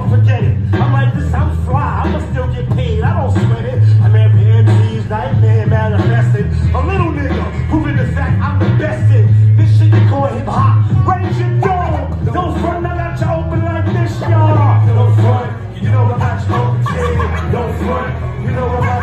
never forget it. I'm like, this, I'm fly. I'ma still get paid. I don't sweat it. I'm every MC's nightmare manifested. A little nigga proving the fact I'm the best in. This shit you call hip hop. Raise your dog. Don't front, I got you open like this, y'all. Don't front. You know about your own shit. Don't front. You know about